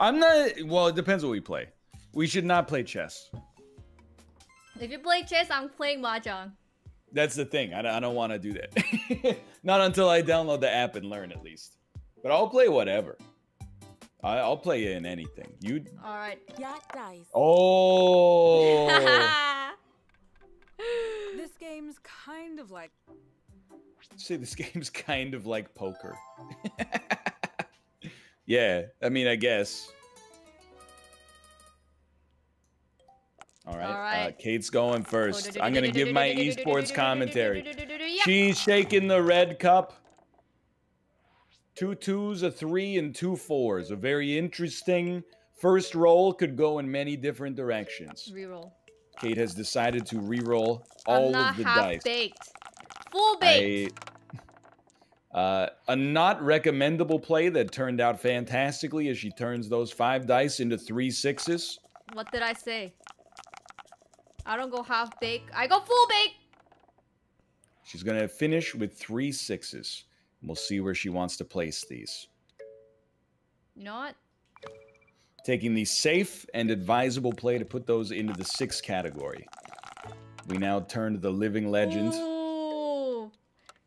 I'm not. Well, it depends what we play. We should not play chess. If you play chess, I'm playing mahjong. That's the thing. I, I don't want to do that. not until I download the app and learn at least. But I'll play whatever. I, I'll play in anything. You. All right. Yacht dice. Oh. This game's kind of like say this game's kind of like poker. Yeah, I mean, I guess. All right. All right. Uh, Kate's going first. I'm going to give my esports commentary. She's shaking the red cup. Two twos, a three, and two fours. A very interesting first roll could go in many different directions. Reroll. Kate has decided to re-roll all of the half dice. baked. Full baked. I, uh, a not recommendable play that turned out fantastically as she turns those five dice into three sixes. What did I say? I don't go half baked. I go full baked. She's going to finish with three sixes. We'll see where she wants to place these. You know what? Taking the safe and advisable play to put those into the six category. We now turn to the living legend.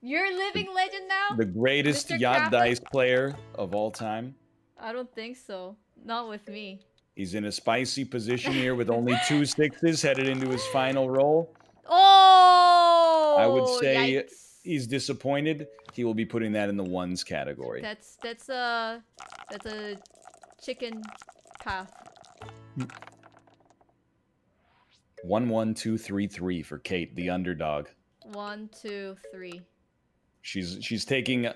You're a living legend now? the greatest Mr. yacht dice player of all time. I don't think so. Not with me. He's in a spicy position here with only two sixes headed into his final roll. Oh! I would oh, say yikes. he's disappointed. He will be putting that in the ones category. That's that's a that's a chicken path. One, one, two, three, three for Kate, the underdog. One, two, three. She's she's taking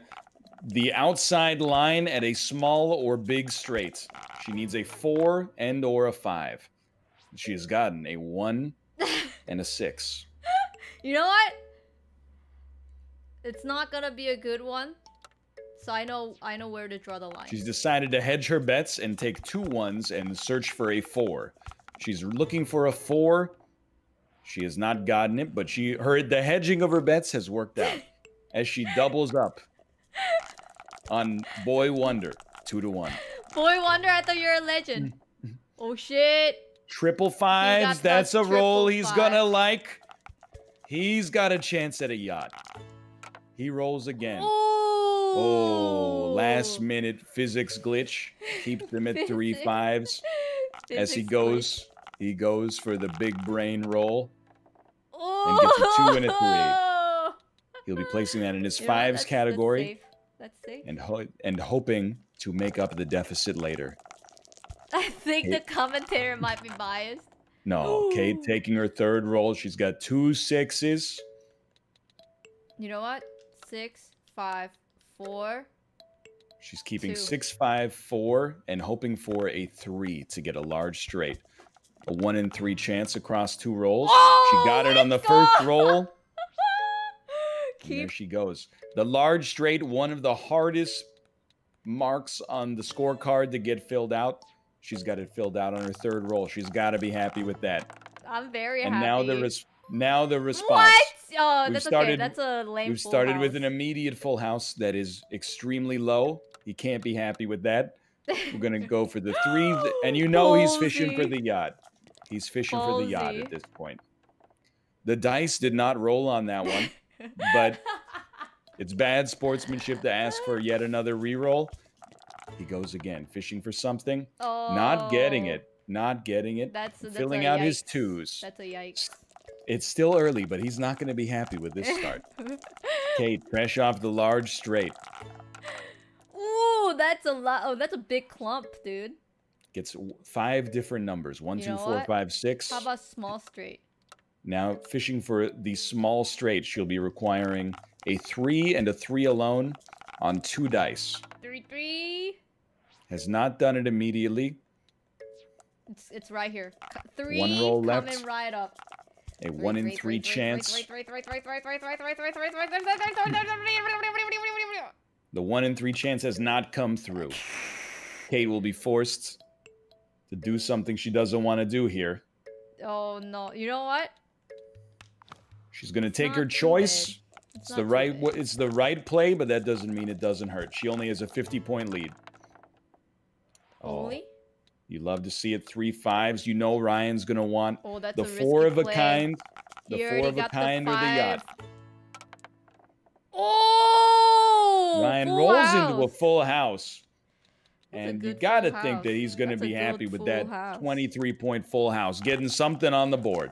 the outside line at a small or big straight. She needs a four and or a five. She has gotten a one and a six. You know what? It's not gonna be a good one. So I know I know where to draw the line. She's decided to hedge her bets and take two ones and search for a four. She's looking for a four. She has not gotten it, but she her the hedging of her bets has worked out as she doubles up on Boy Wonder, two to one. Boy Wonder, I thought you're a legend. oh shit. Triple fives, that's a the roll he's gonna like. He's got a chance at a yacht. He rolls again. Oh. Oh, last minute physics glitch keeps him at three fives. Physics. as he Physics goes he goes for the big brain roll and gets a two and a three. Oh. he'll be placing that in his You fives That's- that's category safe. That's safe. and ho- and hoping to make up the deficit later I think the commentator might be biased. no kate taking her third roll she's got two sixes You know what? Six, five, four. she's keeping Two. six five four and hoping for a three to get a large straight a one in three chance across two rolls she oh got it on the let's first roll and there she goes. The large straight, one of the hardest marks on the scorecard to get filled out. She's got it filled out on her third roll. She's got to be happy with that. I'm very and happy. now the res- now the response. What? Oh, We've that's okay. That's a lame. We've started with an immediate full house that is extremely low. He can't be happy with that. We're gonna go for the threes, and you know he's fishing for the yacht. He's fishing for the yacht at this point. The dice did not roll on that one. But- It's bad sportsmanship to ask for yet another reroll. He goes again, fishing for something, oh, not getting it, not getting it, That's, that's filling out his twos. That's a yikes. It's still early, but he's not going to be happy with this start. Kate, fresh off the large straight, Ooh, that's a lot. Oh, that's a big clump, dude. gets five different numbers one, You two, four, what? five, six. How about small straight? Now, fishing for the small straight, she'll be requiring a three and a three alone on two dice. Three, three. Has not done it immediately. It's it's right here. Three. One roll coming left. right up. A one in three chance. The one in three chance has not come through. Kate will be forced to do something she doesn't want to do here. Oh no! You know what? She's gonna It's take her choice. bad. It's not the right. It's the right play, but that doesn't mean it doesn't hurt. She only has a 50 point lead. Oh, Only. You love to see it. Three fives. You know Ryan's gonna want Oh, the four of a play. kind, the He four of a got the kind or the yacht. Oh! Ryan rolls into a full house. That's And you got to full think that he's going to That's be happy with that house. 23 point full house, getting something on the board.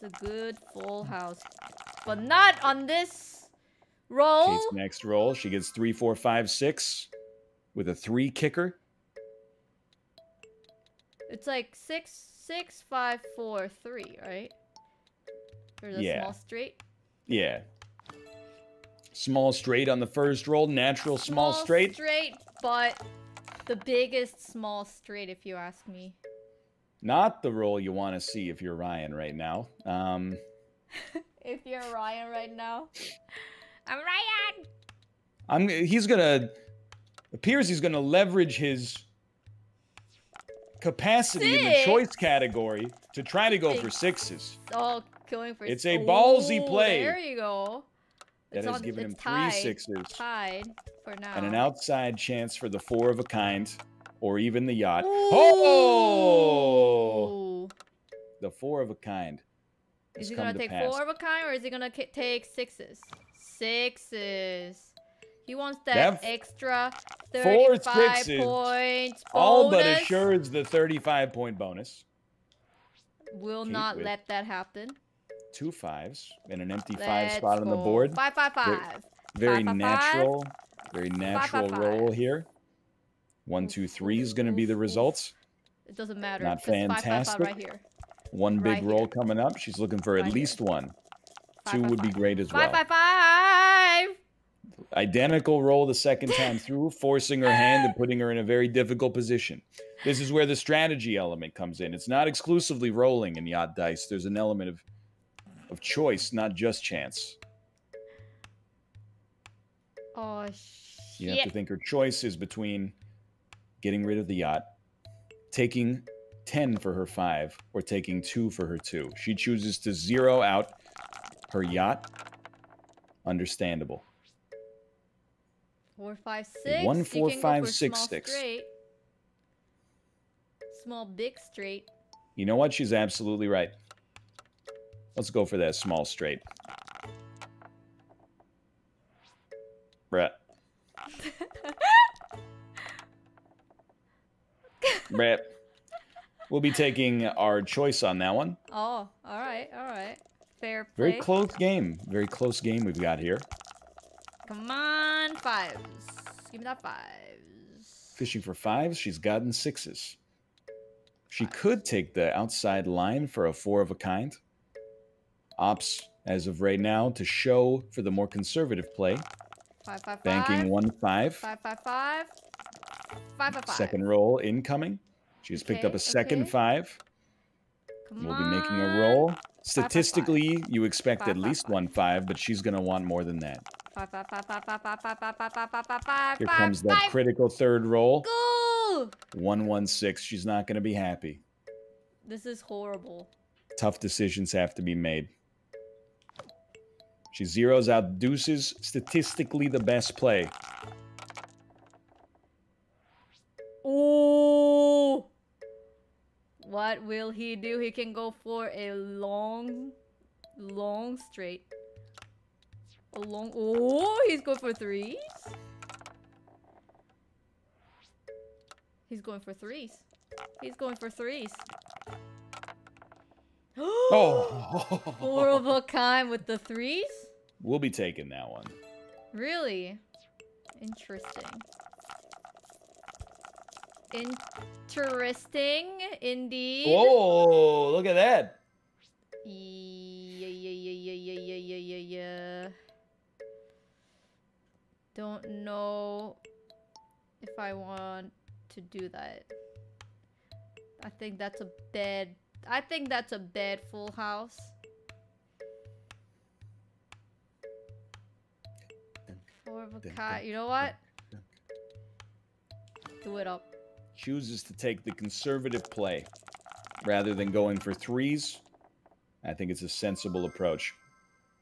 It's a good full house. But not on this roll. Kate's next roll. She gets three, four, five, six with a three kicker. It's like six, six, five, four, three, right? Or the Yeah. small straight. Yeah. Small straight on the first roll. Natural small, straight. Straight, but the biggest small straight, if you ask me. Not the roll you want to see if you're Ryan right now. Um, If you're Ryan right now, I'm Ryan. I'm. He's gonna. Appears he's gonna leverage his capacity in the choice category to try to go for sixes. Oh, going for. It's a ballsy play. There you go. That It's has on- given him tied. sixes Tied for now. and an outside chance for the four of a kind or even the yacht. Ooh. Oh! The four of a kind. Is he gonna to take pass. four of a kind or is he gonna take sixes? Sixes. He wants that, That extra 35 sixes points All but assures the 35 point bonus. Will Kate not let that happen. Two fives and an empty 5 Let's spot on the board. Five, five, Very- Very Five, five, natural. Very natural five, roll here. One, two, three is going to be the results. It doesn't matter. Not 'cause five, five, five fantastic. right here. One big Right roll here. coming up. She's looking for at Right least one. Five, Two five, would be great as Five, well. five, five. Identical roll the second time through, forcing her hand and putting her in a very difficult position. This is where the strategy element comes in. It's not exclusively rolling in yacht dice. There's an element of of choice, not just chance. Oh shit. You have to think her choice is between getting rid of the yacht, taking 10 for her 5, or taking 2 for her 2. She chooses to zero out her yacht. Understandable. Four, five, six. one, four, five, six, small six. Straight. Small, big straight. You know what? She's absolutely right. Let's go for that small straight. Brett. Brett. We'll be taking our choice on that one. Oh, all right, all right. Fair play. Very close game. Very close game we've got here. Come on, fives. Give me that fives. Fishing for fives. She's gotten sixes. She could take the outside line for a four of a kind. Ops, as of right now, to show for the more conservative play. Five, five, five. Banking one five. Five, five, five. Five of five. Second roll incoming. She okay, picked up a second okay. five. Come we'll on. be making a roll. Statistically, you expect five, at least one five, but she's going to want more than that. Here comes that critical third roll. 116. She's not going to be happy. This is horrible. Tough decisions have to be made. She zeroes out deuces, statistically the best play. What will he do? He can go for a long, long straight. A long. Oh, he's going for threes. He's going for threes. He's going for threes. Oh, Four of a kind with the threes? we'll be taking that one. Really? Interesting. Interesting, indeed. Whoa, look at that. Yeah, yeah, yeah, yeah, yeah, yeah, yeah, yeah. Don't know if I want to do that. I think that's a bad... I think that's a bad full house. Four of a kind. You know what? Do it up. Chooses to take the conservative play rather than going for threes. I think it's a sensible approach.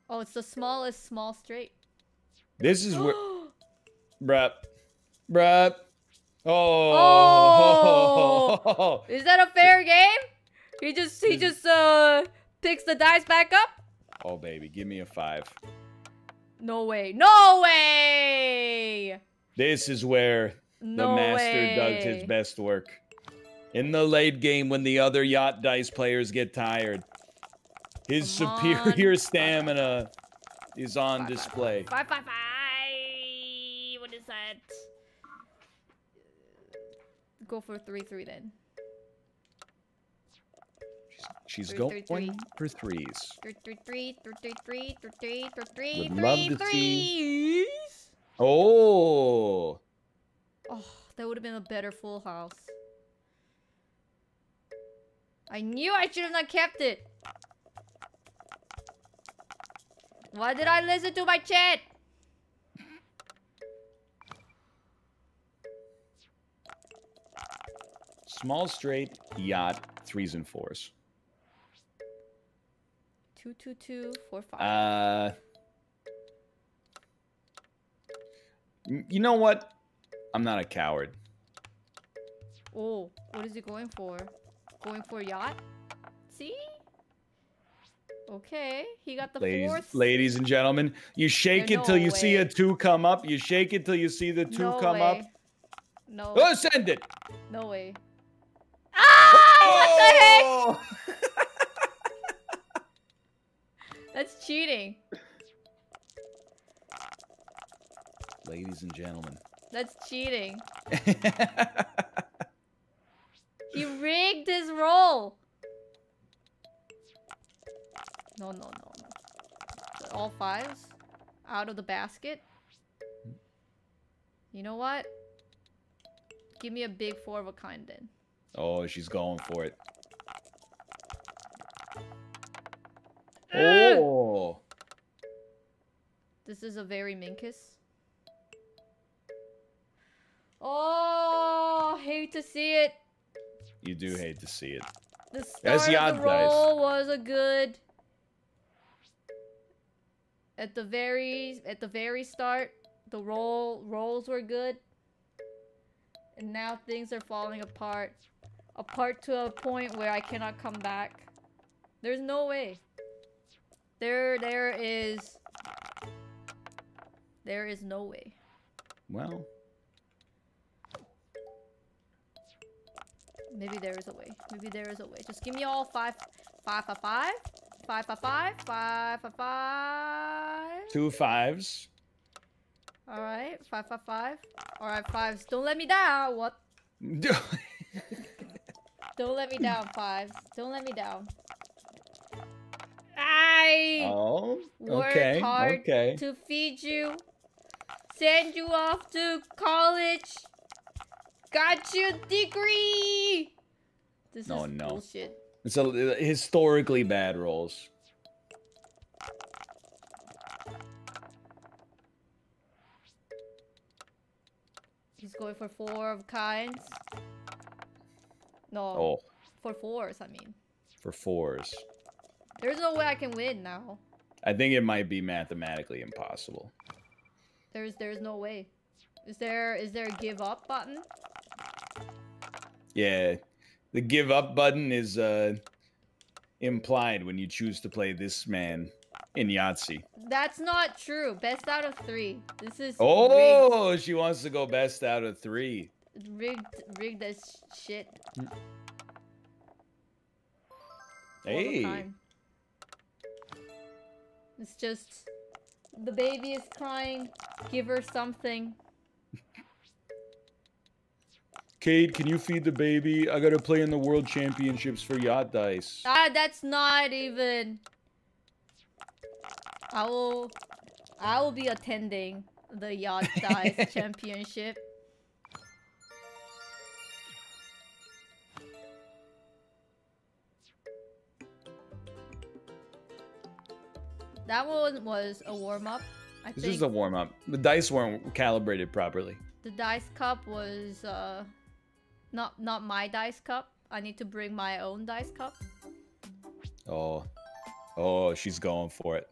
Oh, it's the smallest small straight. This is where. Bruh. Bruh. Oh. Oh, Is that a fair game? He just he just uh picks the dice back up? oh, baby, give me a five. No way. No way. This is where the No master does his best work. In the late game, when the other yacht dice players get tired, his Come superior on. stamina is on display. Five five five. What is that? Go for three three then. She's Three, going three, three. for threes. Three three three three three three three three three three Would love three to see- Oh, Oh, that would have been a better full house. I knew I should have not kept it. Why did I listen to my chat? small straight yacht threes and fours. Two two two four five. Uh, you know what? I'm not a coward. oh, what is he going for? Going for a yacht? See? Okay, he got the ladies, fourth. ladies and gentlemen, you shake There's it till no you see a two come up. You shake it till you see the two no come way. up. No, Oh, send it. no way. Ah! What the heck? Oh! That's cheating. Ladies and gentlemen. That's cheating. He rigged his roll. No, no, no, no. All fives out of the basket. You know what? Give me a big four of a kind then. oh, she's going for it. Oh. This is a very minkus. Oh, hate to see it. You do hate to see it. The start the of the roll was a good. At the very at the very start, the roll rolls were good. And now things are falling apart. Apart to a point where I cannot come back. There's no way. There there is there is no way. Well, Maybe there is a way. Maybe there is a way. Just give me all five, five, five, five, five, five, five, five, five, five. two fives. All right, five, five, five. All right, fives. Don't let me down. What? Don't let me down, fives. Don't let me down. I oh, worked okay, hard okay. to feed you, send you off to college, got you a degree. This No, is no. bullshit. It's a, uh, historically bad rolls. He's going for four of kinds. No, Oh, for fours, I mean. for fours. There's no way I can win now. I think it might be mathematically impossible. There's there's no way. Is there is there a give up button? Yeah, the give up button is uh, implied when you choose to play this man in Yahtzee. That's not true. Best out of three. This is Oh, she wants to go best out of three. rigged, rigged, rigged as shit. Hey. It's just the baby is crying. Give her something. Kate, can you feed the baby? I gotta play in the world championships for yacht dice. Ah, that's not even. I will. I will be attending the yacht dice championship. That one was a warm up. I This think is a warm up. The dice weren't calibrated properly. the dice cup was uh, not not my dice cup. I need to bring my own dice cup. Oh, oh, she's going for it.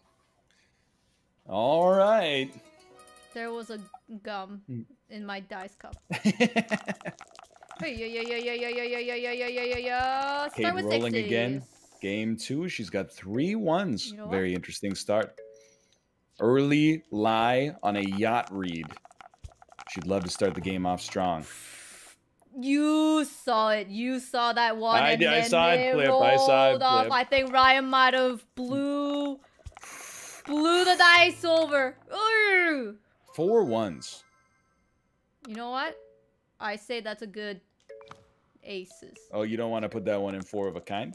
All right. There was a gum Hmm. in my dice cup. Hey, yeah, yeah, yeah, yeah, yeah, yeah, yeah, yeah, yeah, yeah, yeah, yeah. Kate Start with rolling again. Game two, she's got three ones. You know what? Very interesting start. Early lie on a yacht read. She'd love to start the game off strong. You saw it. You saw that one. I and did- I then saw it it flip, I saw it off. flip. I think Ryan might have blew blew the dice over. Ooh. Four ones. You know what? I say that's a good aces. Oh, you don't want to put that one in four of a kind?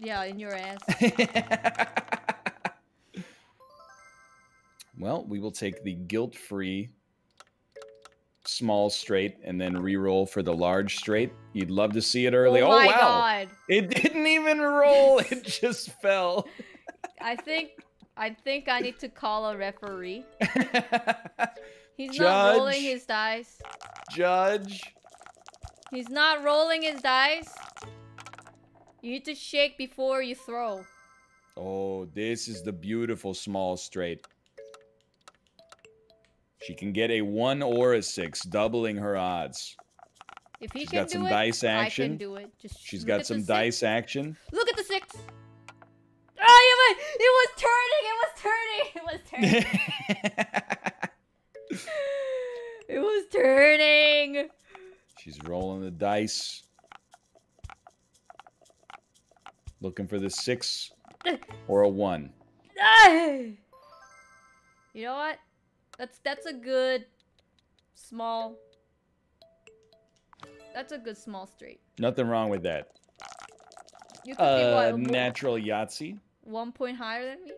Yeah, in your ass. well, we will take the guilt-free small straight and then re-roll for the large straight. You'd love to see it early. oh Oh, my wow. god. It didn't even roll. It just fell. I think I think I need to call a referee. He's not rolling his dice. Judge. He's not rolling his dice. You need to shake before you throw. Oh, this is the beautiful small straight. She can get a one or a six, doubling her odds. If he She's can got do some it, dice I action. can do it. Just She's got some dice action. Look at the six. Oh, it was, it was turning. It was turning. It was turning. It was turning. She's rolling the dice. Looking for the six or a one. You know what? That's that's a good small. That's a good small straight. Nothing wrong with that. You could be Uh, what, one- natural Yahtzee. one point higher than me.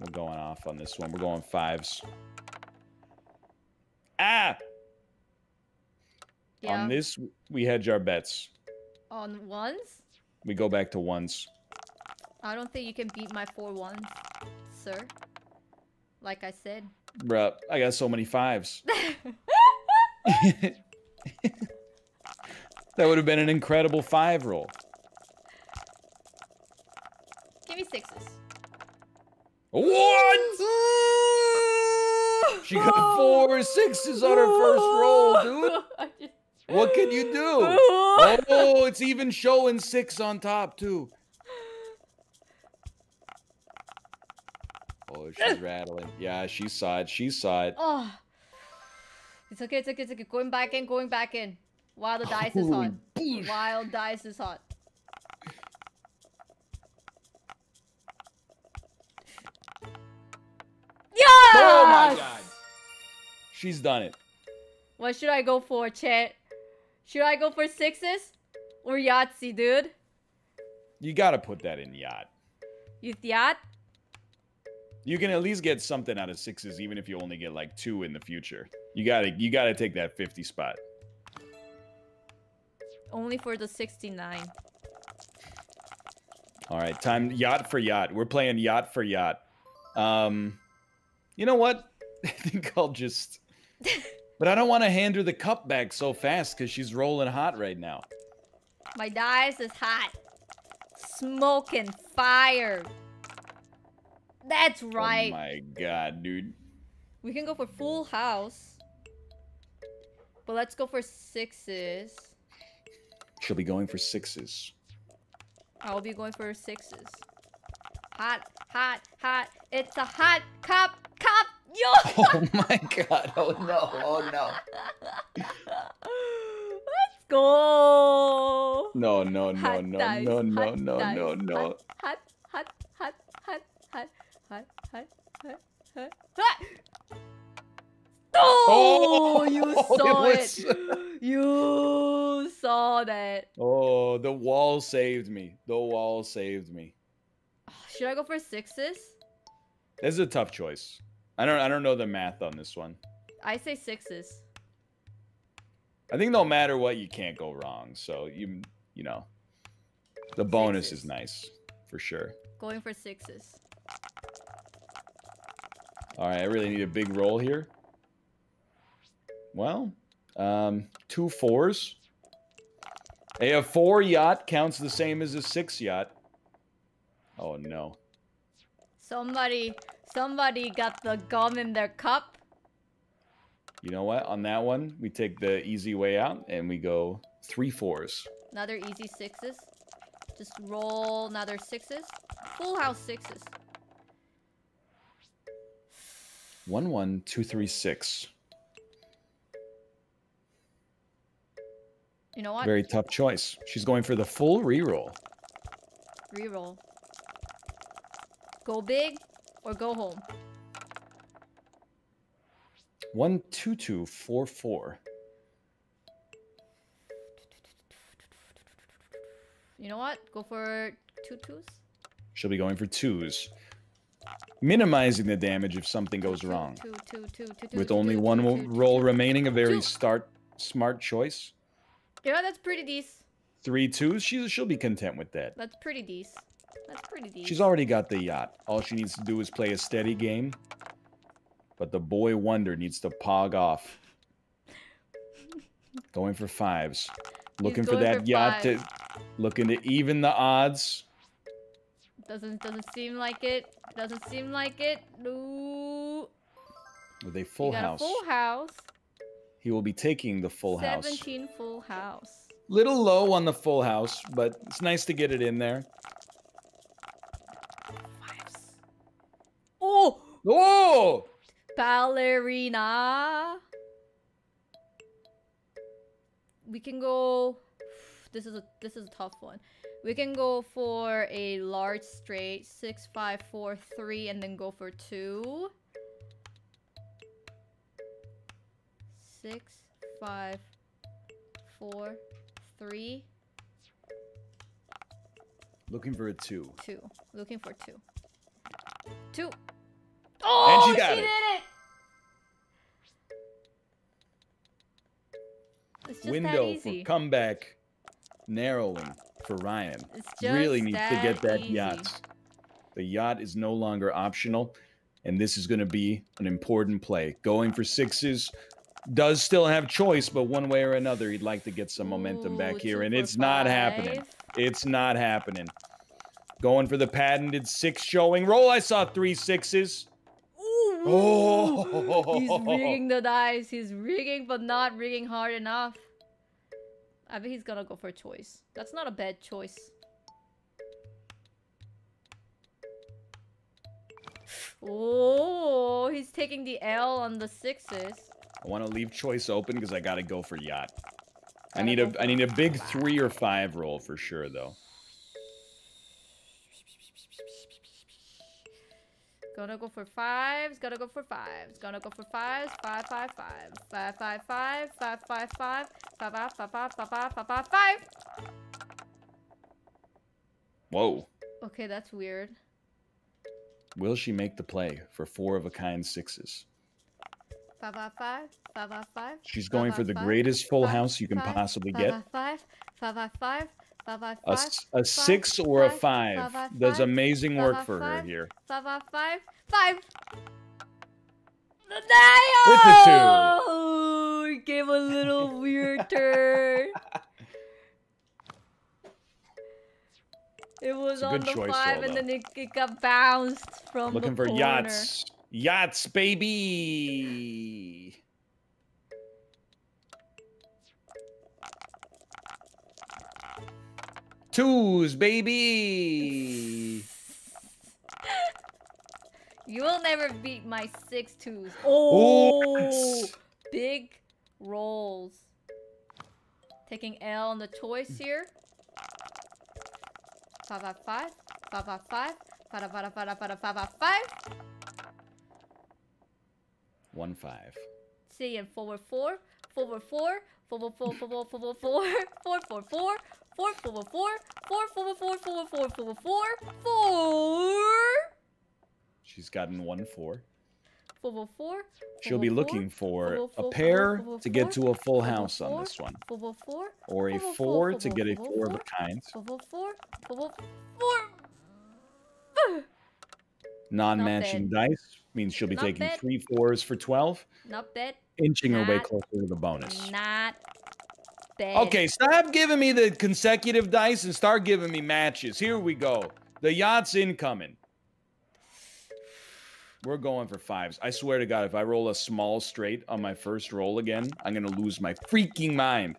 We're going off on this one. We're going fives. Ah! Yeah. On this, we hedge our bets. On ones, We go back to ones. I don't think you can beat my four ones, sir. Like I said. Bruh, I got so many fives. that would have been an incredible five roll. Give me sixes. What? She got four sixes on her first roll, dude. What can you do? Oh, it's even showing six on top, too. She's rattling. Yeah, she saw it. She saw it. Oh. It's okay, it's okay, it's okay. Going back in, going back in. While the dice is hot. boosh. While dice is hot. Yeah! Oh my god. She's done it. What should I go for, Chet? Should I go for sixes? Or Yahtzee, dude? You gotta put that in yacht. You yacht? You can at least get something out of sixes, even if you only get like two in the future. You gotta, you gotta take that fifty spot. Only for the 69. All right, time yacht for yacht. We're playing yacht for yacht. Um, you know what? I think I'll just. But I don't want to hand her the cup back so fast because she's rolling hot right now. My dice is hot. Smoking fire. That's oh right. Oh my god, dude. We can go for full house. But let's go for sixes. She'll be going for sixes. I'll be going for sixes. Hot, hot, hot. It's a hot cup, cup. Yo! Oh my god! Oh no! Oh no! Let's go. No! No! No! Hot No! dice, No! No! hot No! dice, No! No! Hot, hot, hot, hot, hot, hot, hot, hot, hot, hot. Oh, you oh, it saw was- it. You saw that. Oh, the wall saved me. The wall saved me. Should I go for sixes? This is a tough choice. I don't. I don't know the math on this one. I say sixes. I think no matter what, you can't go wrong. So you, you know, the bonus is nice for sure. Going for sixes. All right, I really need a big roll here. Well, um, two fours. A, a four yacht counts the same as a six yacht. Oh no. Somebody, somebody got the gum in their cup. You know what? On that one, we take the easy way out and we go three fours. Another easy sixes. Just roll another sixes. Full house sixes. One one two three six. You know what? Very tough choice. She's going for the full reroll. Reroll. Go big or go home. One two two four four. You know what? Go for two twos. She'll be going for twos. Minimizing the damage if something goes wrong. With only one two, wo- two, two, roll remaining, a very start smart choice. Yeah, that's pretty decent. Three twos, she, she'll be content with that. That's pretty decent. That's pretty decent. She's already got the yacht. All she needs to do is play a steady game. But the boy wonder needs to pog off. Going for fives. Looking for that for yacht to looking to even the odds. Doesn't doesn't seem like it. Doesn't seem like it. No. With a You full got house. A full house. He will be taking the full house. 17 full house. Little low on the full house, but it's nice to get it in there. Fives. Oh! Oh! Ballerina. We can go. This is a this is a tough one. We can go for a large straight six five four three and then go for two. Six five four three Looking for a two. two. Looking for two. Two. Oh, she got it. did it. It's just that Window for comeback narrowing for Ryan. Really needs to get that easy. yacht. The yacht is no longer optional, and this is going to be an important play. Going for sixes does still have choice, but one way or another, he'd like to get some momentum Ooh, back here, and it's not happening. It's not happening. Going for the patented six showing roll. I saw three sixes. Ooh, Oh. He's rigging the dice. He's rigging, but not rigging hard enough. I bet he's gonna go for a choice. That's not a bad choice. Oh, he's taking the L on the sixes. I want to leave choice open because I got to go for yacht. I Gotta need a need a big three or five roll for sure though. Gonna go for fives. Gonna go for fives. Gonna go for fives. Five, five, five. Five, five, five. Five, five, five. Five, five, five, five, five, five, five, five, five. Whoa. Okay, that's weird. Will she make the play for four of a kind sixes? Five, five, five. Five, five, five. She's going for the greatest full house you can possibly get. Five, five, five, five, five. A, five. six or a five does amazing work for her here. Five, five, five. Five. With the two. Oh, he gave a little weird turn. It was on the choice, five, though, and then it, it got bounced from Looking the for corner. yachts. Yachts, baby. Twos, baby. You will never beat my six twos. Oh, big rolls. Taking L on the choice here. Five, five, five. Five, five, five. Five, five, five, five, five, five, five, five. One five. See, and forward four. Forward four. Forward four, forward, forward four. Four, four, four. Four, forward four. Four, forward four, forward four, forward four. Four. She's gotten one four. Forward four. She'll be looking for a pair to get to a full house on this one, or a four four, to get a four of a kind. Forward four. Forward four. Non-matching dice means she'll be Not taking bad. three fours for twelve, Not bad. inching her way closer to the bonus. Not bad. Okay, stop giving me the consecutive dice and start giving me matches. Here we go. The yacht's incoming. We're going for fives. I swear to God, if I roll a small straight on my first roll again, I'm gonna lose my freaking mind.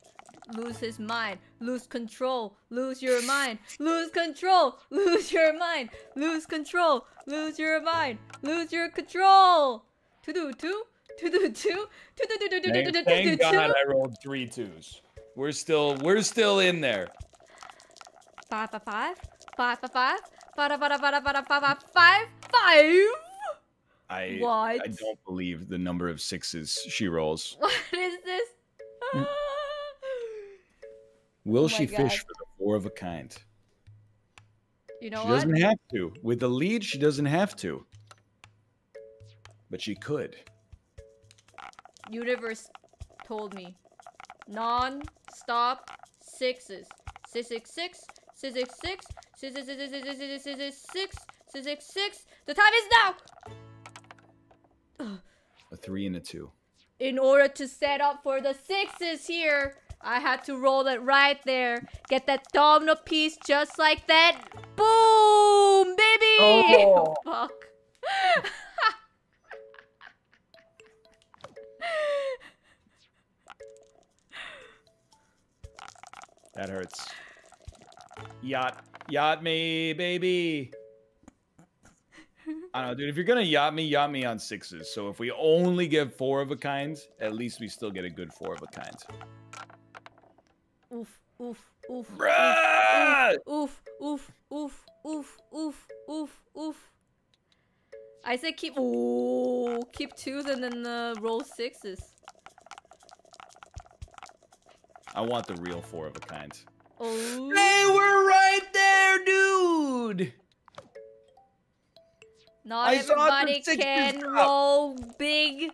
Lose his mind. Lose control. Lose your mind. Lose control. Lose your mind. Lose control. Lose your mind. Lose your control. To do two. To do two. To do do do do do Thank, do do thank God. I rolled three twos. We're still we're still in there. Five five five. Five five five. Five five five five five five five five. I I don't believe the number of sixes she rolls. What is this? Mm. Will Oh she my fish for the four of a kind? You know she what? doesn't have to. With the lead, she doesn't have to. But she could. Universe told me. Non-stop sixes. Six six six. Six six six. Six six six six six six six six six. Six six six. The time is now. A three and a two. In order to set up for the sixes here, I had to roll it right there. Get that domino piece just like that. Boom, baby. Oh. Fuck. That hurts. Yacht, yacht me, baby. I don't know, dude. If you're gonna yacht me, yacht me on sixes. So if we only get four of a kind, at least we still get a good four of a kind. Oof, oof, oof. Bruh! Oof, oof, oof, oof, oof, oof, oof. I say keep. Ooh, keep twos and then uh, roll sixes. I want the real four of a kind. Oh. Hey, we're right there, dude. Not I saw the everybody can roll big.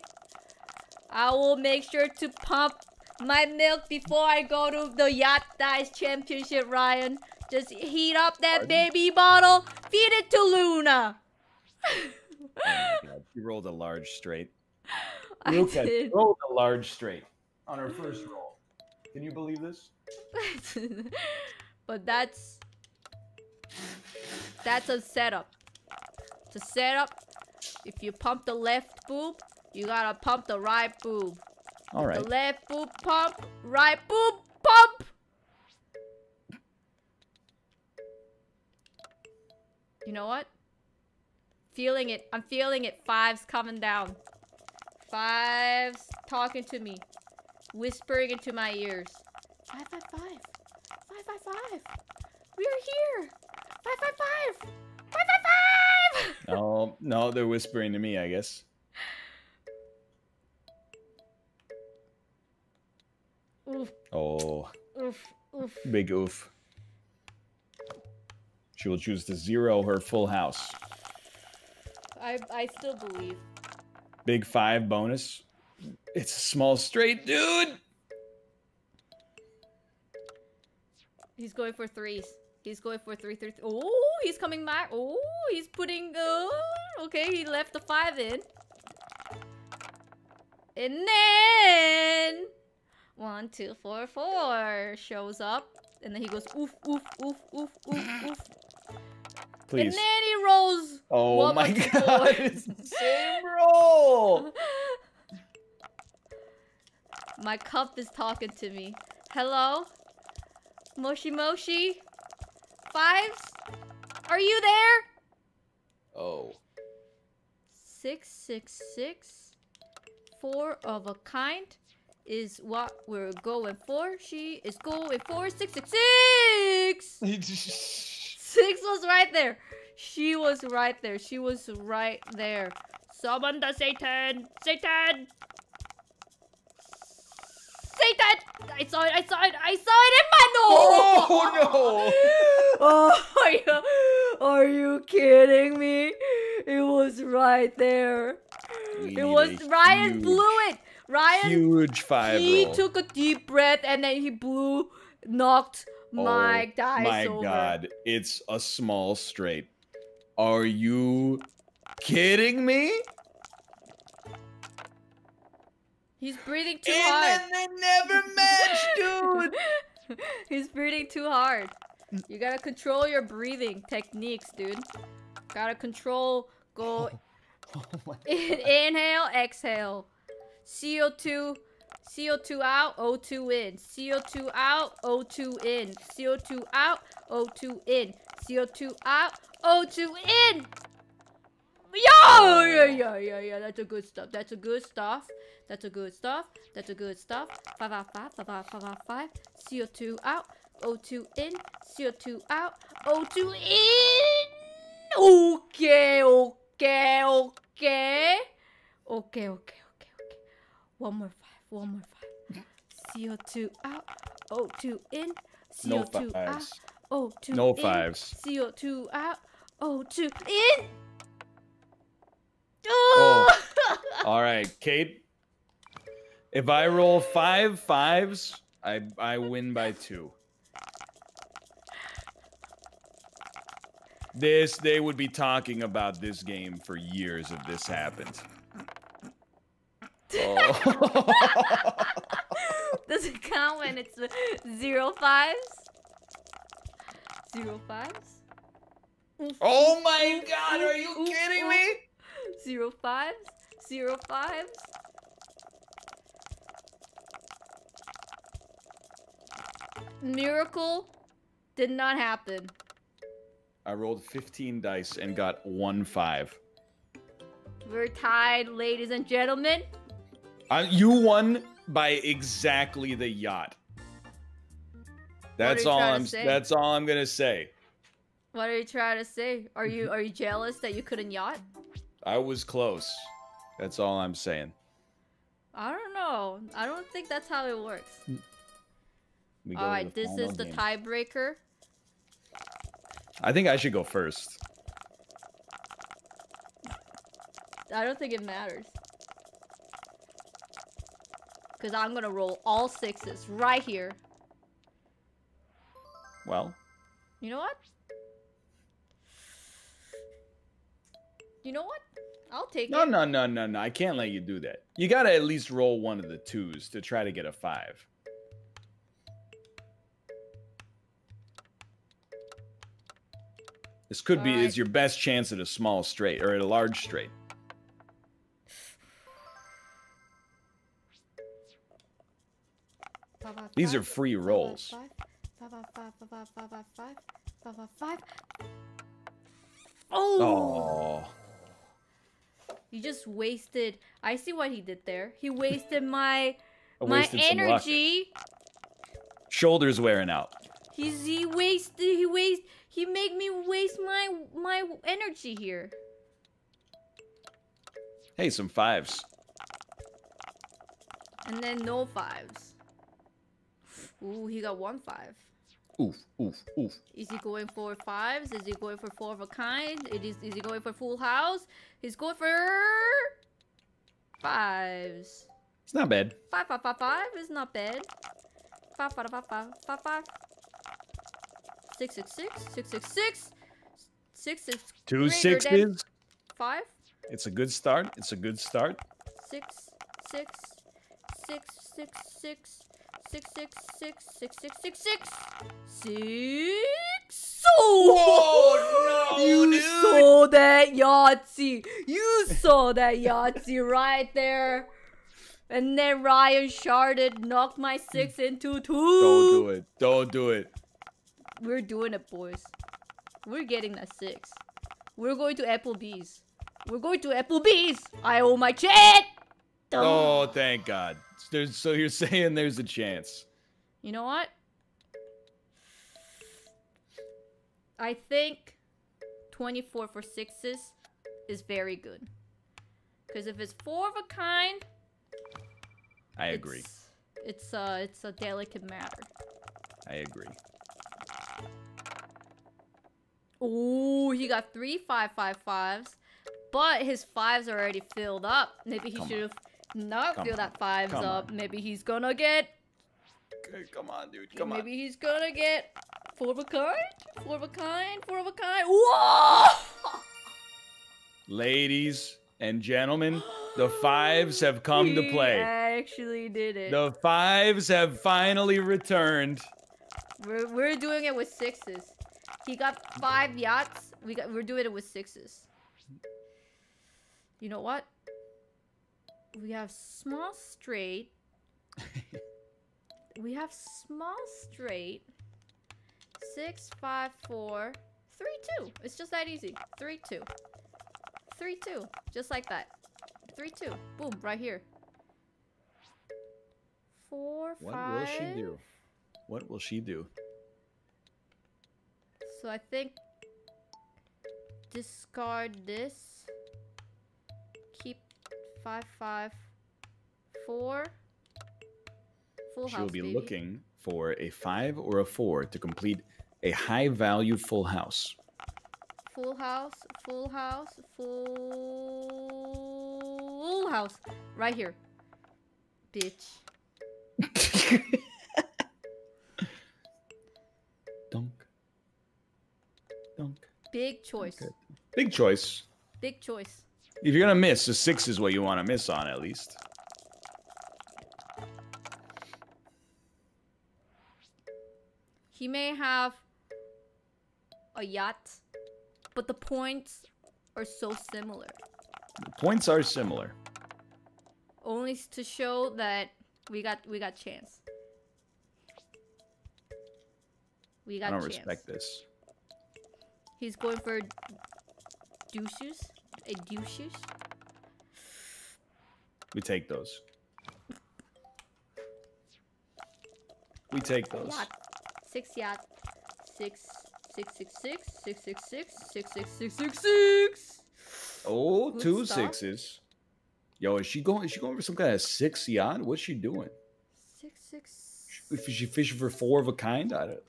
I will make sure to pump my milk before I go to the Yacht Dice Championship, Ryan. Just heat up that Pardon? baby bottle, feed it to Luna. Oh my she rolled a large straight. I Luca did. rolled a large straight on her first roll. Can you believe this? but that's that's a setup. It's a setup. If you pump the left boob, you gotta pump the right boob. All right. The left boob pump, right boob pump. You know what? Feeling it. I'm feeling it. Fives coming down. Fives talking to me. Whispering into my ears. Five, five, five. Five, five, five. We are here. Five, five, five. Five, five, five. Oh no, they're whispering to me. I guess. Oof, Oh, oof, oof. big oof. She will choose to zero her full house. I, I still believe. Big five bonus. It's a small straight, dude. He's going for threes. He's going for three, three. Oh, he's coming back. Oh, he's putting. Oh, okay. He left the five in. And then one, two, four, four shows up, and then he goes oof, oof, oof, oof, oof, oof. Please. And then he rolls. Oh my god, it's the same roll. My cup is talking to me. Hello? Moshi Moshi? Fives? Are you there? Oh. Six, six, six. Four of a kind is what we're going for. She is going for six, six, six. Six was right there. She was right there. She was right there. Summon the Satan! Satan! Satan! I saw it, I saw it, I saw it in my nose! Oh Oh, are you, are you kidding me? It was right there. We It was Ryan huge, blew it. Ryan Huge five he roll. took a deep breath and then he blew knocked my oh, dice my over. god, it's a small straight. Are you kidding me? He's breathing too and hard. then they never match, dude. He's breathing too hard. You gotta control your breathing techniques, dude. Gotta control. Go Oh my Inhale, exhale. CO2, CO2 out, O2 in. CO2 out, O2 in. CO2 out, O2 in. CO2 out, O2 in. Yo, yeah, yeah, yeah, yeah. That's a good stuff. That's a good stuff. That's a good stuff. That's a good stuff. Five out five, five out five out five. CO2 out, O2 in. CO2 out, O2 in. Okay, okay, okay. Okay, okay, okay, okay. One more five, one more five. CO2 out, O2 in. No CO2 out, fives. O2 No in. fives. CO2 out, O2 in. Oh. All right, Kate. If I roll five fives, I I win by two. This they would be talking about this game for years if this happened. Oh. oh. Does it count when it's zero fives? Zero fives? Oh my god, are you kidding me? Zero fives? Zero fives? Miracle did not happen. I rolled 15 dice and got one five. We're tied, ladies and gentlemen. Uh, you won by exactly the yacht. That's all I'm. That's all I'm gonna say. What are you trying to say? Are you are you jealous that you couldn't yacht? I was close. That's all I'm saying. I don't know. I don't think that's how it works. All right, this is the tiebreaker. I think I should go first. I don't think it matters. Because I'm going to roll all sixes right here. Well, You know what? You know what? I'll take no, it. No, no, no, no, no. I can't let you do that. You gotta at least roll one of the twos to try to get a five. This could All be right. is your best chance at a small straight or at a large straight. These are free rolls. Oh. oh. You just wasted. I see what he did there. He wasted my I my wasted energy. Shoulders wearing out. He's he wasted. He waste. He made me waste my my energy here. Hey, some fives. And then no fives. Ooh, he got one five. Oof, oof, oof. Is he going for fives? Is he going for four of a kind? It is. Is he going for full house? He's going for fives. It's not bad. Five, five, five, five is not bad. Five, five, five, five, five, five. Six, six, six, six, six, six. Six, six, Two greater than five. It's a good start. It's a good start. Six, six, six, six, six, six, six, six, six, six, six, six, six. Whoa, no, You saw that Yahtzee. You saw that Yahtzee right there. And then Ryan Sharded knocked my six into two. Don't do it. Don't do it. We're doing it, boys. We're getting that six. We're going to Applebee's. We're going to Applebee's. I owe my chat. Oh, thank God. There's, so you're saying there's a chance. You know what? I think 24 for sixes is very good. Because if it's four of a kind, I agree. It's, it's uh it's a delicate matter. I agree. Ooh, he got three five five fives, but his fives are already filled up. Maybe he should have not Come filled on. that fives Come up. on. Maybe he's gonna get. Okay, come on, dude. Come on. maybe he's gonna get four of a kind, four of a kind, four of a kind. Whoa! Ladies and gentlemen, the fives have come to play. actually did it. The fives have finally returned. We're we're doing it with sixes. He got five yachts. We got we're doing it with sixes. You know what? We have small straight. we have small straight. Six, five, four, three, two. It's just that easy. Three, two. Three, two. Just like that. Three, two. Boom, right here. Four, What five. will she do? What will she do? So I think discard this. Five five four. Full She house. will be baby. looking for a five or a four to complete a high value full house. Full house. Full house. Full house. Right here. Bitch. Dunk. Dunk. Big choice. Big choice. Big choice. If you're gonna miss, a six is what you want to miss on at least. He may have a yacht, but the points are so similar. The points are similar. only to show that we got we got chance. We got chance. I don't chance. respect this. He's going for douches, a douches. We take those. We take those. Yacht, six yacht, six six six six six six six six six six six six. Oh, Good two stuff. sixes. Yo, is she going? Is she going for some kind of six yacht? What's she doing? Six six Is she fishing for four of a kind? I don't.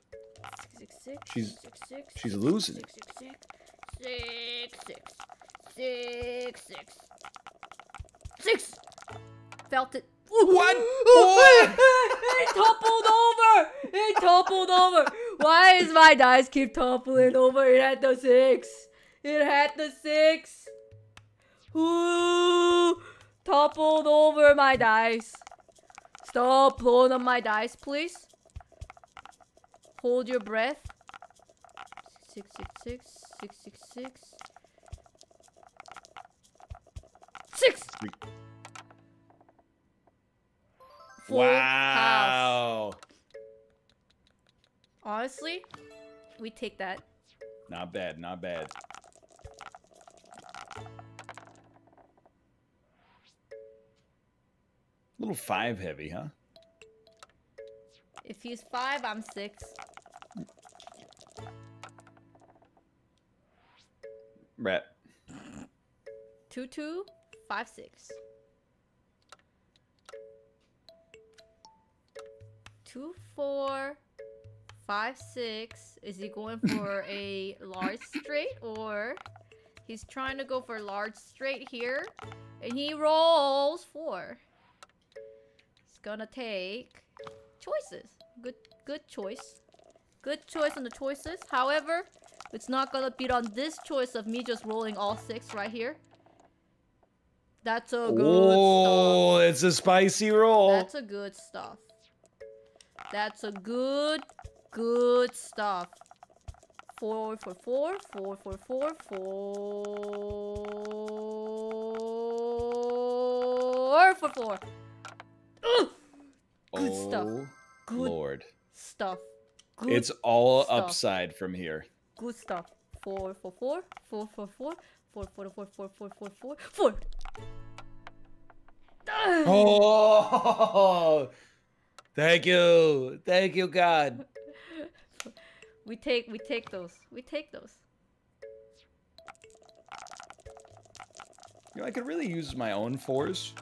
six six. She's- six six. she's losing it. Six six six six six six six. Felt it. What? it toppled over. It toppled over. Why is my dice keep toppling over? It had the six. It had the six. Ooh, toppled over my dice. Stop blowing up my dice, please. Hold your breath. Six six six six six six. Six. Full house. wow. Honestly, we take that. Not bad. Not bad. little five heavy, huh? If he's five, I'm six. Rat. Two two, five six. Two four, five six. Is he going for a large straight or he's trying to go for a large straight here? And he rolls four. He's gonna take choices. Good good choice. Good choice on the choices. However, it's not gonna beat on this choice of me just rolling all six right here. That's a good Oh, it's a spicy roll. That's a good stuff. That's a good, good stuff. Four for four, four for four, four for four. Ugh! good stuff. Oh, Good Lord. stuff. Good It's all stuff. upside from here. Good stuff. Four for four, four for four, four for four, four, four, four, four, four. Ugh. Oh, thank you, thank you, God. We take we take those. We take those. You know, I could really use my own fours.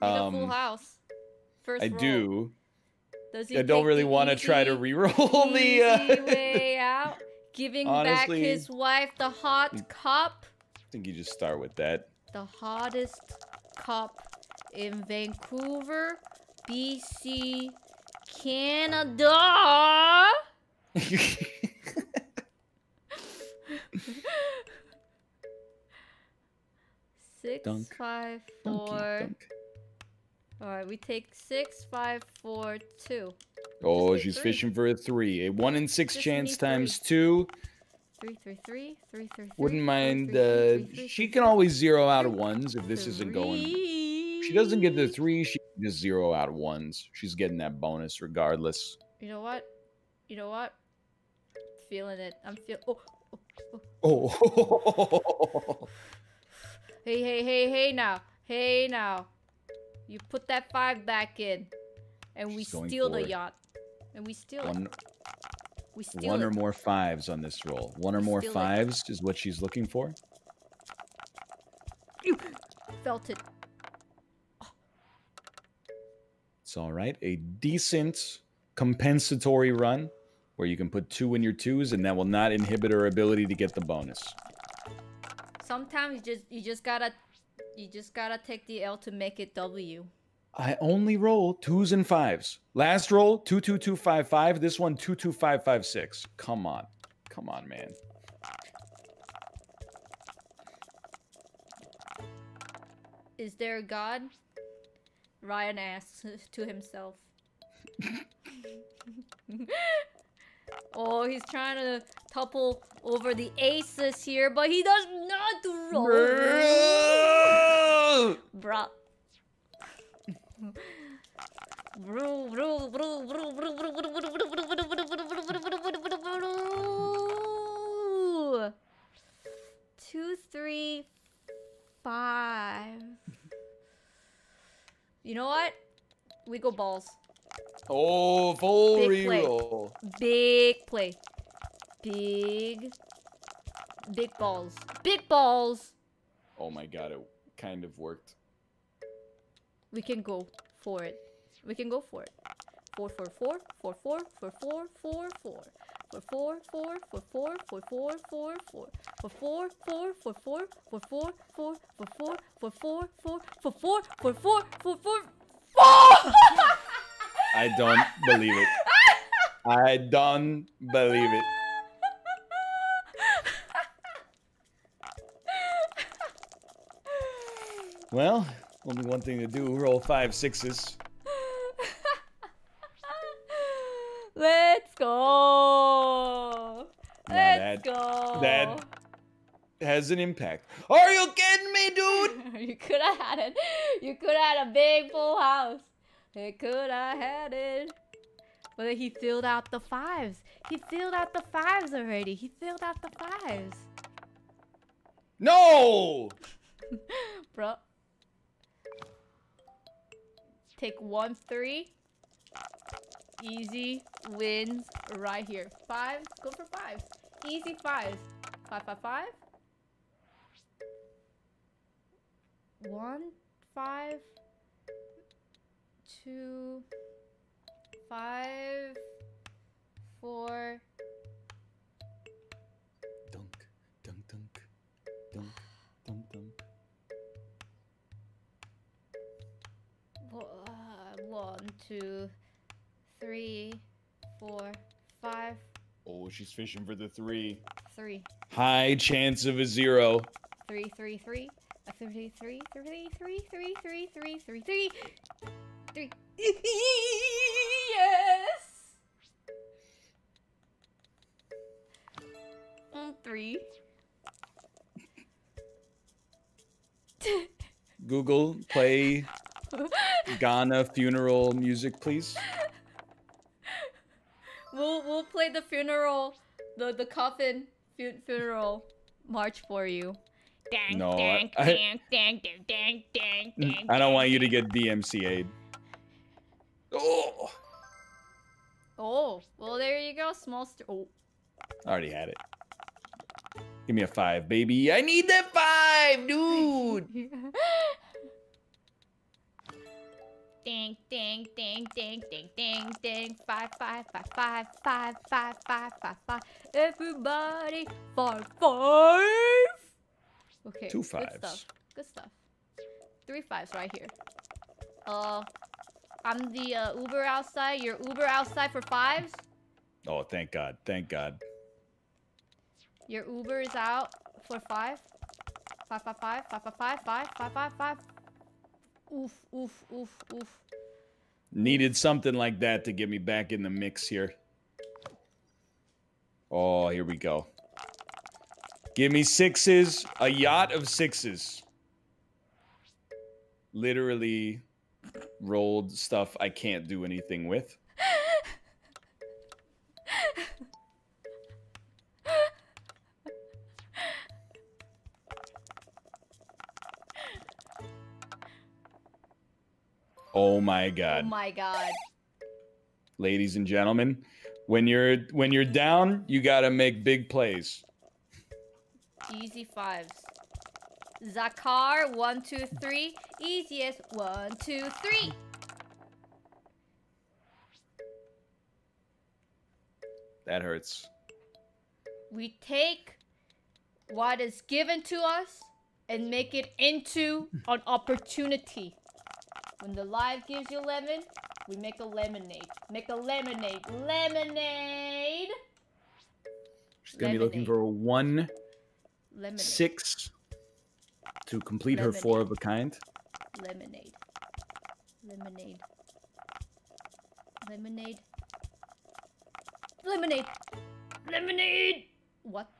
Need a full Um, house. First I roll. do. Does he I don't really want to try to easy- re-roll the. easy Uh, way out, giving back his wife the hot cup, I think you just start with that. The hottest cup in Vancouver, BC, Canada. six dunk. five four. Dunk. All right, we take six, five, four, two. Oh, she's three. fishing for a three. A one in six Just chance need times two. Three, three, three, three, three, three. Wouldn't mind. Uh, three, three, she can always zero out of ones if this isn't going. She doesn't get the three. She can just zero out of ones. She's getting that bonus regardless. You know what? You know what? Feeling it. I'm feel. Oh, oh, Oh. hey, hey, hey, hey! Now, hey, now. You put that five back in, and we She's going steal the yacht, and we steal it. One, We steal one it. or more fives on this roll. One or We more fives is what she's looking for. You Felt it. It's all right. A decent compensatory run where you can put two in your twos, and that will not inhibit her ability to get the bonus. Sometimes you just you just gotta you just gotta take the L to make it W. I only roll twos and fives. Last roll two two two five five. This one two two five five six. Come on, come on, man. Is there a god? Ryan asks to himself. oh, he's trying to topple over the aces here, but he does not roll. Bruh. Bro, bro, bro, bro, bro, bro, bro, bro, bro, bro, bro, bro, bro, bro, bro, bro, bro, bro. Two, three, five. You know what? We go balls. Oh, full Big reroll. Big play. Big. Big balls. Big balls. Oh my god, it kind of worked. We can go for it. We can go for it. Four, four, four, four, four, four, four, four, four. Four, four, four, four, four, four, four, four, four. Four, four, four, four, four, four, four, four, four, four, four, four, four, four, four, four, four, four, four, four. I don't believe it. I don't believe it. Well, only one thing to do: roll five sixes. Let's go. Now Let's that- go. that- Has an impact. Are you kidding me, dude? you could have had it. You could have had a big full house. You could have had it. But he filled out the fives. He filled out the fives already. He filled out the fives. No. Bro. Take one, three. Easy wins right here. Five. Go for fives. Easy fives. Five, five, five. One, five, two, five, four. Dunk, dunk, dunk, dunk, dunk, dunk. Wo- uh, One, two, three, four, five, Oh, she's fishing for the three. three, High chance of a zero. three, three, three, a three, three, three, three, three, three, three, three, three, three. Yes. Mm, three. Google, play Ghana funeral music, please. We'll we'll play the funeral, the the coffin fu- funeral march for you. Dang, No, I- dang, I- dang, dang, dang, dang, dang, mm, dang. I don't want you to get DMCA'd. Oh, Oh, well there you go, small st- Oh, I already had it. Give me a five, baby. I need that five, dude. ding, ding, ding, ding, ding, ding, ding. Five, five, five, five, five, five, five, five, five. Everybody, five, five. Okay. Two Good stuff. Good stuff. Three fives right here. Uh, I'm the uh, Uber outside. You're Uber outside for fives. Oh, thank God. Thank God. Your Uber is out for five. Five, five, five, five, five, five, five, five, five, five. Oof, oof, oof, oof. Needed something like that to get me back in the mix here. Oh, here we go. Give me sixes, a yacht of sixes. Literally rolled stuff I can't do anything with. Oh my oh god. Oh my god. Ladies and gentlemen, when you're when you're down, you got to make big plays. Easy fives. Zakar, one, two, three. Easiest, one, two, three. That hurts. We take what is given to us and make it into an opportunity. When the live gives you lemon, we make a lemonade. Make a lemonade. Lemonade! She's going to be looking for a 1 Lemonade. 6 to complete her four of a kind. Lemonade. Lemonade. Lemonade. Lemonade. Lemonade. What?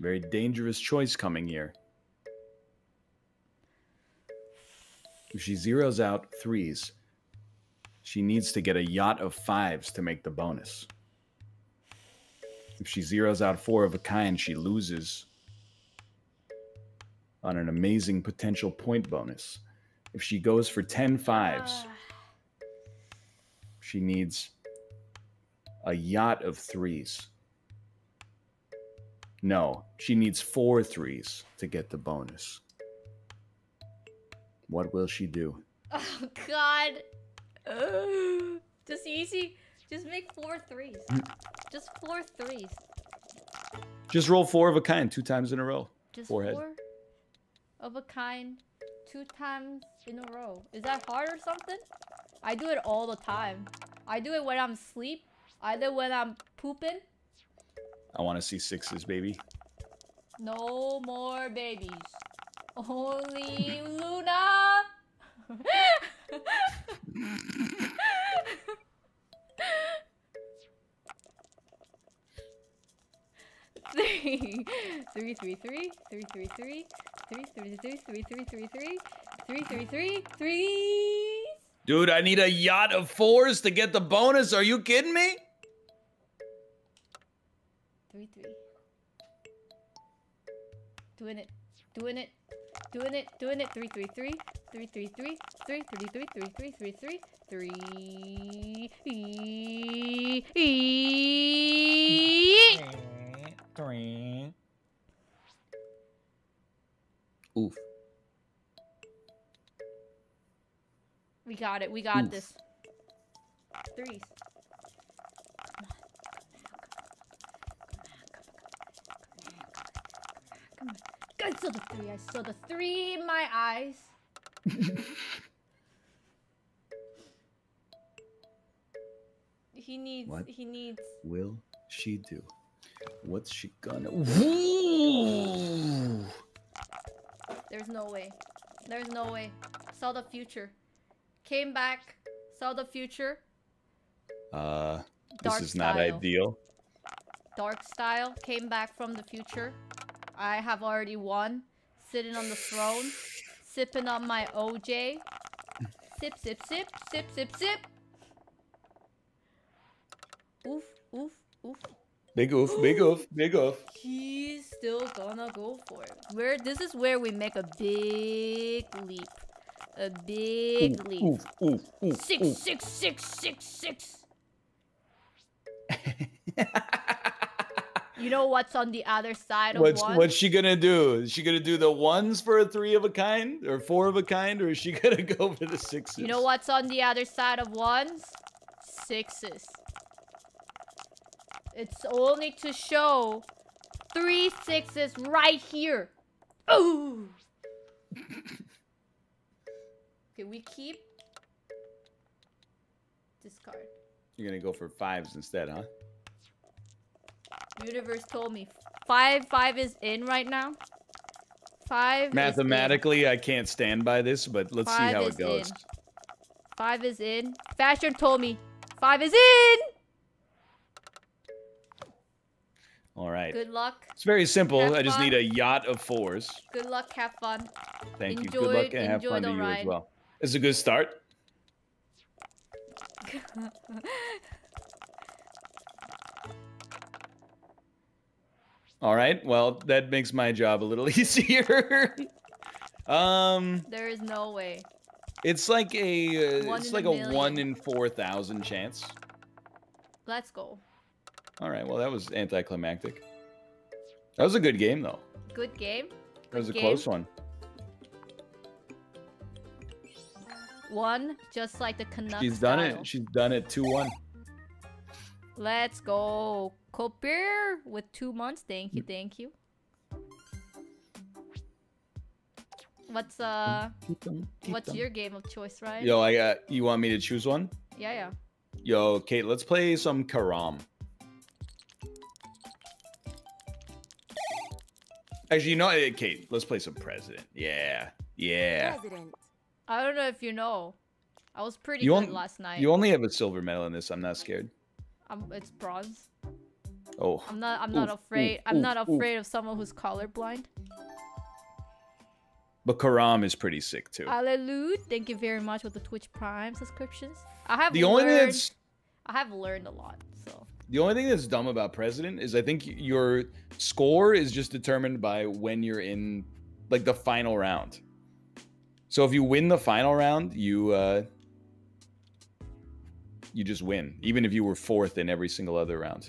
Very dangerous choice coming here. If she zeroes out threes, she needs to get a yacht of fives to make the bonus. If she zeroes out four of a kind, she loses on an amazing potential point bonus. If she goes for 10 fives, Ah, she needs a yacht of threes. No, she needs four threes to get the bonus. What will she do? oh God. Ugh. Just easy. Just make four threes. Mm. Just four threes. Just roll four of a kind two times in a row. Just Forehead. four of a kind, two times in a row. Is that hard or something? I do it all the time. I do it when I'm asleep. Either when I'm pooping. I want to see sixes, baby. No more babies. Only Luna. three, three, three, three, three, three, three, three, three, three, three, three, three, three, three, three, three, three. Dude, I need a yacht of fours to get the bonus. Are you kidding me? Three, three. Doing it, doing it, Doing it, doing it. 333, 333, Oof. We got it. We got Oof. this. Threes. Come on. Come on. Come on. Come on. Come on. I saw the three. I saw the three in my eyes. he needs. What? He needs. Will she do? What's she gonna? Ooh. There's no way. There's no way. Saw the future. Came back. Saw the future. Uh, Dark this is not ideal. Dark style came back from the future. I have already won. Sitting on the throne, sipping on my OJ. Sip, sip, sip, sip, sip, sip. Oof, oof, oof. Big oof, big oof, big oof. He's still gonna go for it. Where this is where we make a big leap. A big leap. Oof, oof, oof, Six, oof. six, six, six, six. You know what's on the other side of What's one? what's she gonna do? Is she gonna do the ones for a three of a kind or four of a kind, or is she gonna go for the sixes? You know what's on the other side of ones? Sixes. It's only to show three sixes right here. Ooh. okay, we keep. Discard. You're gonna go for fives instead, huh? Universe told me five five is in right now. Five. Mathematically, I can't stand by this, but let's see how it goes. in. Five is in. Fashion told me five is in. All right. Good luck. It's very simple. Have I just need a yacht of fours. Good luck. Have fun. Thank you. Good luck and have fun to you as well. It's a good start. All right. Well, that makes my job a little easier. um, there is no way. it's like a uh, it's like a a one in four thousand chance. Let's go. All right. Well, that was anticlimactic. That was a good game, though. Good game. That was a Good close one. One, just like the Canucks. She's done style. it. She's done it two one. Let's go. Copier with two months. Thank you, thank you. What's uh what's your game of choice, right? Yo, I got. You want me to choose one? Yeah, yeah. Yo, Kate, let's play some Carrom. Actually, you know, eh, Kate, let's play some President. Yeah, yeah. President. I don't know if you know. I was pretty You good on- last night. You only have a silver medal in this. I'm not scared. um, it's bronze. Oh, I'm not. I'm not Oof, afraid. oof, I'm not oof. afraid of someone who's colorblind. but Carrom is pretty sick too. Hallelujah! Thank you very much with the Twitch Prime subscriptions. I have The only thing learned. that's I have learned a lot. So the only thing that's dumb about President is I think your score is just determined by when you're in like the final round. So if you win the final round, you uh you just win, even if you were fourth in every single other round.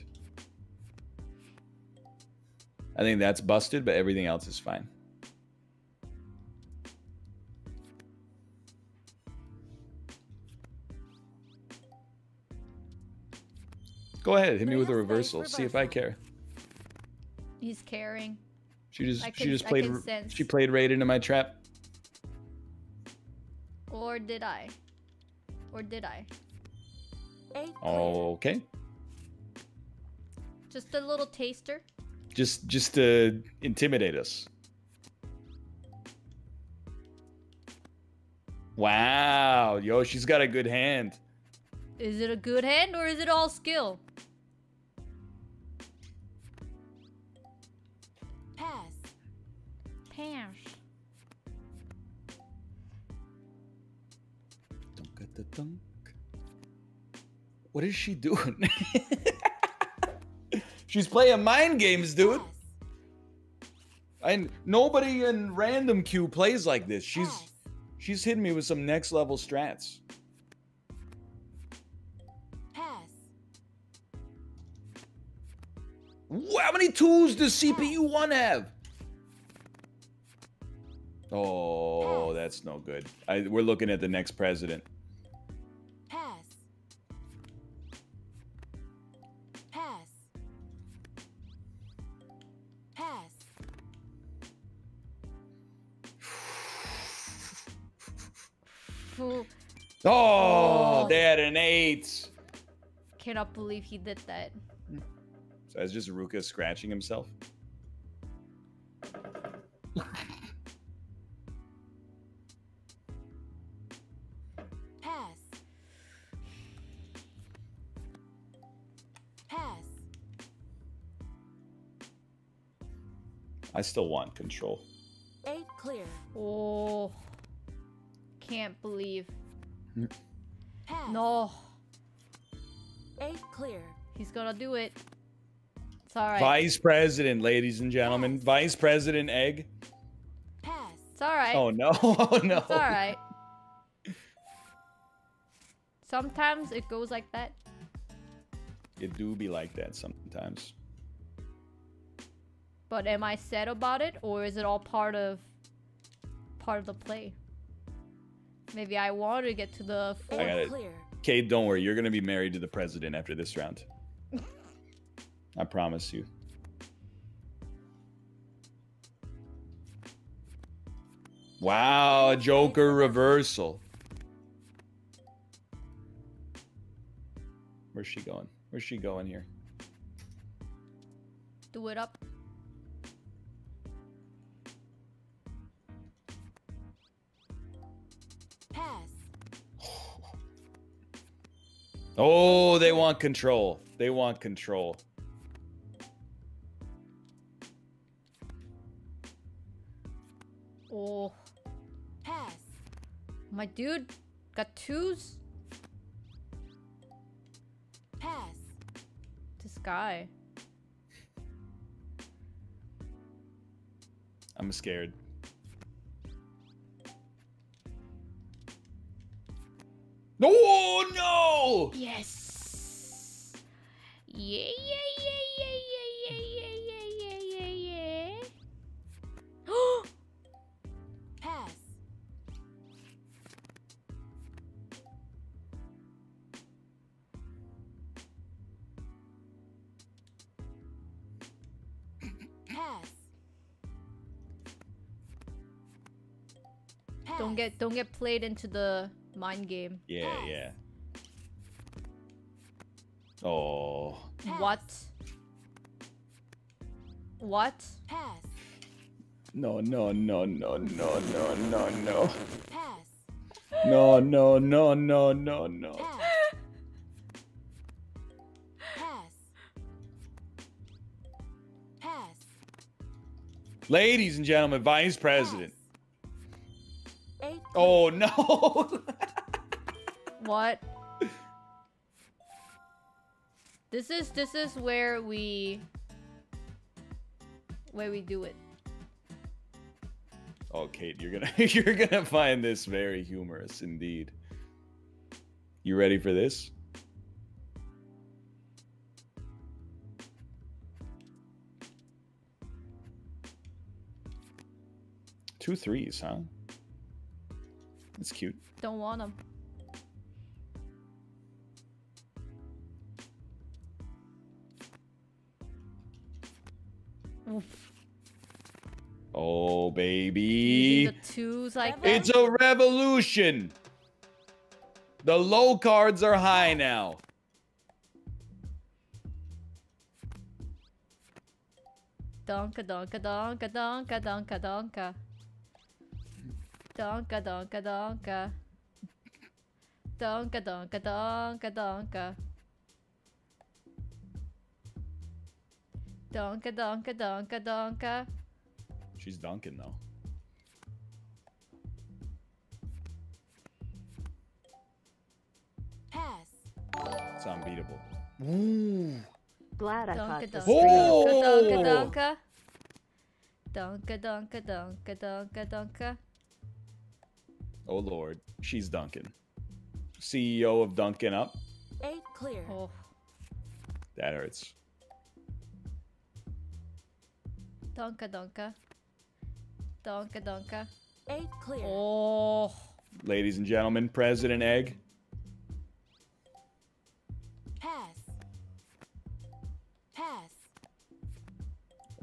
I think that's busted, but everything else is fine. Go ahead, hit me with a reversal. See if I care. he's caring. She just I she just played can r- sense. she played right into my trap. Or did I? Or did I? Okay. Just a little taster. Just just to intimidate us. Wow, yo, she's got a good hand. Is it a good hand or is it all skill? Pass. Pass. Dunk-a-da-dunk. What is she doing? she's playing mind games, dude. And nobody in random queue plays like this. She's she's hitting me with some next level strats. Pass. Wh- How many tools does CPU one have? Oh, that's no good. I, we're looking at the next president. Phew, Oh, Oh. they had an eight. Cannot believe he did that. So that's just Ruka scratching himself. Pass. Pass. I still want control. Pass. No. Eight clear. He's gonna do it. It's alright. Vice President, ladies and gentlemen. Yes. Vice President Egg. Pass. It's alright. Oh no, oh no. It's alright. Sometimes it goes like that. It do be like that sometimes. But am I sad about it or is it all part of part of the play? Maybe I want to get to the Eight I got it. clear. Kate, don't worry. You're gonna be married to the president after this round. I promise you. Wow, a Joker reversal. Where's she going? Where's she going here? do it up. Oh, they want control. They want control. Oh. Pass. My dude got twos? Pass. This guy. I'm scared. No, no! Yes. Yeah, yeah, yeah, yeah, yeah, yeah, yeah, yeah, yeah, yeah. Pass. Pass. don't get don't get played into the mind game. Yeah, Pass. yeah. Oh. Pass. What? What? Pass. No, no, no, no, no, no, no, no. Pass. No, no, no, no, no, no. Pass. Pass. Pass. Ladies and gentlemen, Vice President. Pass. Oh, no. What? This is this is where we where we do it. Oh, Kate, you're gonna you're gonna find this very humorous indeed. You ready for this? Two threes, huh? That's cute. Don't want them. Oh, baby. the twos like It's a revolution. The low cards are high now. Donka donka donka donka donka donka. Donka donka donka. Donka donka donka donka. Donka donka donka donka. She's dunking though. Pass. It's unbeatable. Ooh. Glad I Donka caught the donka stream. donka Oh! donka. Donka donka donka donka donka. Oh lord, she's Duncan. CEO of Duncan Up. Eight clear. Oh, That hurts. Donka donka. Donka donka. Eight clear. Oh. Ladies and gentlemen, President Egg. Pass. Pass.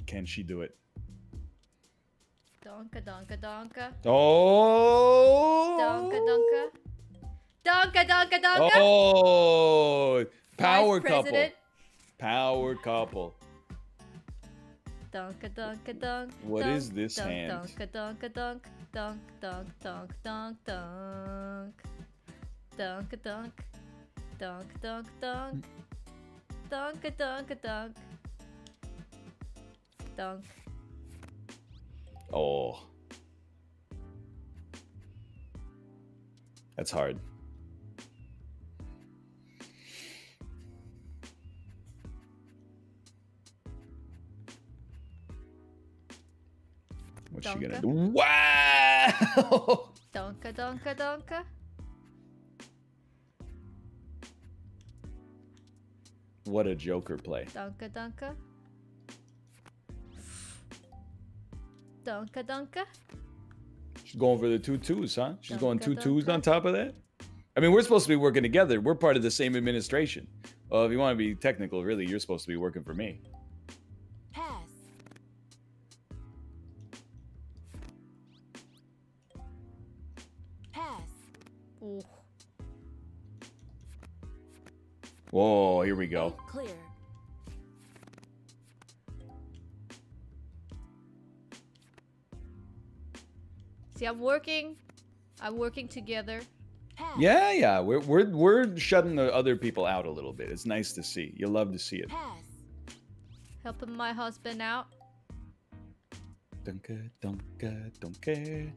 Can she do it? Donka donka donka. Oh! Donka donka. Donka donka donka. Oh! Power Vice couple. President. Power couple dunk a dunk a dunk. What this hand? Dunk a dunk a dunk dunk dunk dunk dunk dunk dunk a dunk dunk dunk dunk dunk a dunk a dunk dunk. Oh, that's hard. What's she gonna do? Wow! Donka donka donka. what a Joker play. Donka donka. Donka donka. She's going for the two twos, huh? She's going Dunka, two twos on top of that? I mean, we're supposed to be working together. We're part of the same administration. Well, if you want to be technical, really, you're supposed to be working for me. Whoa, here we go. Clear. See, I'm working. I'm working together. Pass. Yeah, yeah. We're we're we're shutting the other people out a little bit. It's nice to see. You love to see it. Pass. Helping my husband out. Dunka, dunka, dunka.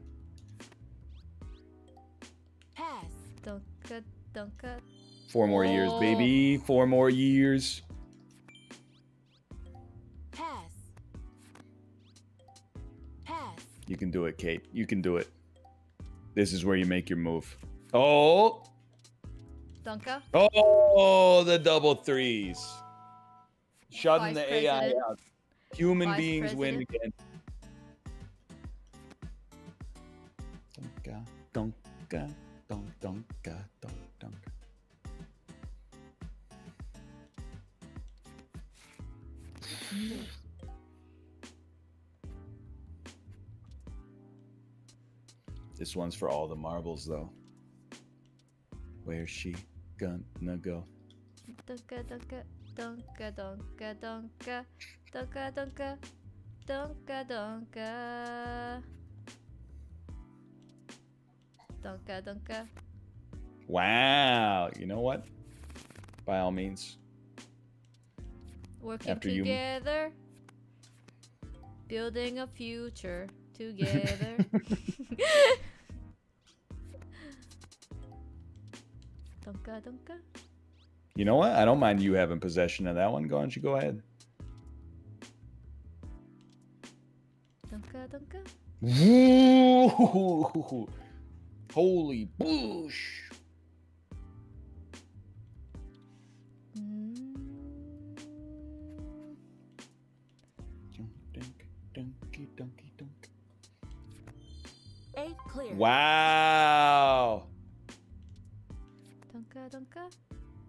Dunka, dunka. Four more years, Oh. baby. Four more years. Pass. Pass. You can do it, Kate. You can do it. This is where you make your move. Oh, Dunka. oh, the double threes. Shutting Vice the AI President. out. Human Vice beings win again. Dunka, dunka, dunk, dunka, dunk, dunk. This one's for all the marbles, though. Where's she gonna go? Dunka, dunka, dunka, dunka, dunka, dunka, dunka, dunka, dunka. Dunka, dunka. Wow. You know what? By all means. Working After together. Building a future together. dunka, dunka. You know what? I don't mind you having possession of that one. Go on, you go ahead. Dunka, dunka. Holy bush! Wow! Dunka, dunka.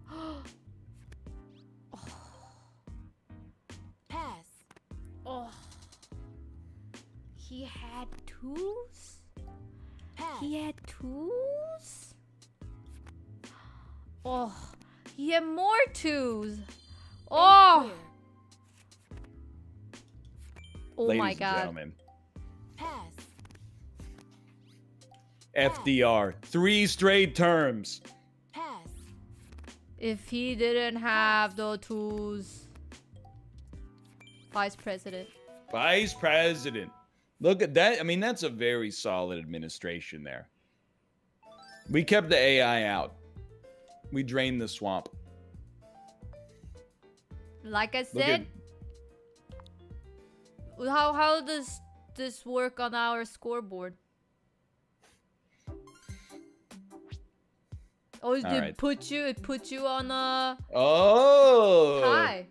Oh. Pass. Oh. He had twos? Pass. He had twos? Oh, he had more twos. Eight Oh, clear. oh Ladies my and god. gentlemen, FDR, three straight terms. Pass. If he didn't have the tools. Vice President. Vice President. Look at that. I mean, that's a very solid administration there. We kept the AI out. We drained the swamp. Like I Look said, how how does this work on our scoreboard? Oh, it right. put you it put you on a Oh. high.